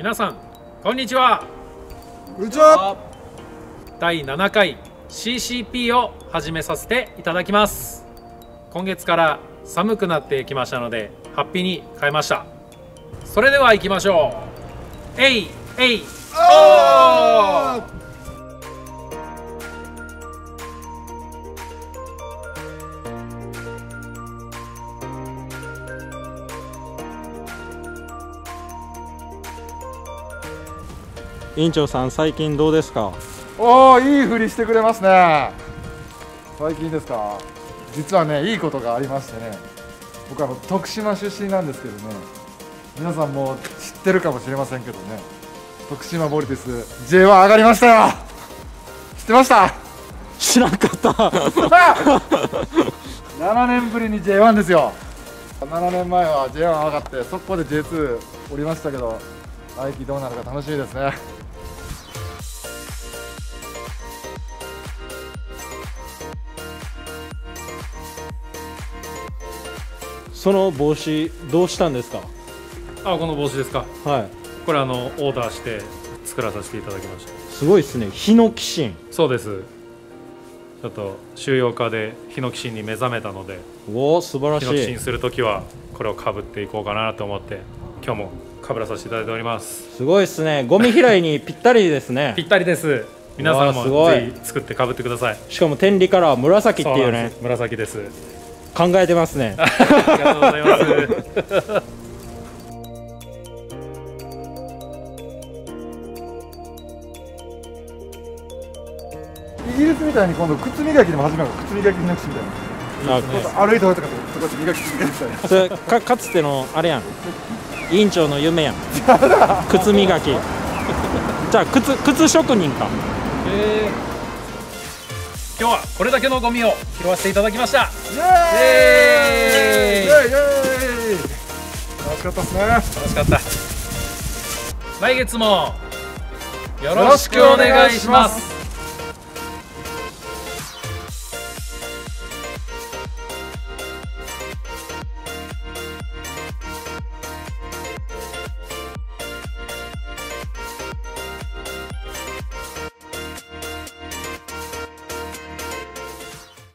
皆さんこんにちは。こんにちは。第7回 CCP を始めさせていただきます。今月から寒くなってきましたのでハッピーに変えました。それでは行きましょう。えいえいおー委員長さん最近どうですか？おおいいふりしてくれますね。最近ですか？実はねいいことがありましてね。僕あの徳島出身なんですけどね。皆さんも知ってるかもしれませんけどね。徳島ボルティス J1 上がりましたよ。知ってました？知らんかった。7年ぶりに J1 ですよ。7年前は J1 上がって速攻で J2 降りましたけど来季どうなるか楽しみですねその帽子どうしたんですか？あこの帽子ですか。はい。これあのオーダーして作らさせていただきました。すごいですね。ヒノキシンそうです。ちょっと収容家でヒノキシンに目覚めたのでおお素晴らヒノキシしいンするときはこれをかぶっていこうかなと思って今日もかぶらさせていただいております。すごいですね。ゴミ拾いにぴったりですね。ぴったりです。皆さんもぜひ作ってかぶってください。しかも天理カラー紫っていうね。紫です考えてますね。ありがとうございます。イギリスみたいに今度靴磨きでも始めよう靴磨きなくしみたいな。あ歩いておいたからそこで磨き続けるみたいなそれかかつてのあれやん。委員長の夢やん。靴磨き。じゃあ靴靴職人か今日はこれだけのゴミを拾わせていただきました。イエーイイエーイ。楽しかったですね。楽しかった。来月もよろしくお願いします